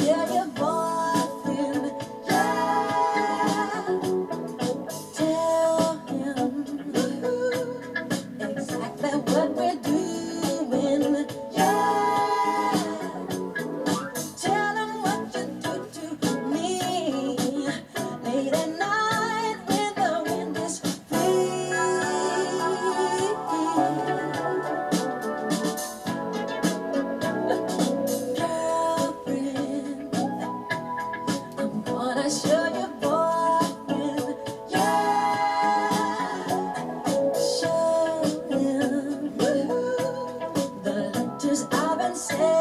Yeah, say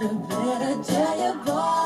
the better day you boy.